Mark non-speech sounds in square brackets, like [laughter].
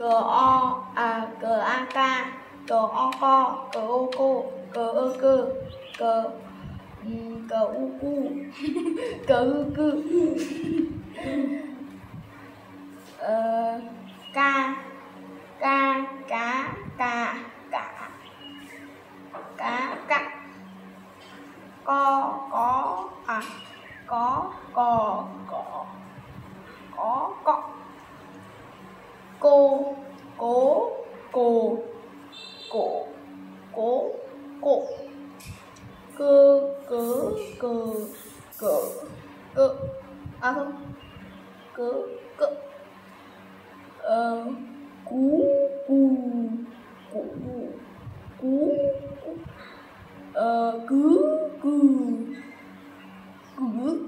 cờ o à cờ a k cờ o co cờ O cô cờ ơ cơ cờ g cờ u cu cờ ư cư [laughs] [laughs] ờ, ca ca cá cà cả cá cắt co có à có cò cỏ có cọ cô cố cô cổ cố cụ cơ cớ cờ cỡ cỡ à không. Cớ cỡ ờ, cú cù cụ cú ờ, cứ cừ cứ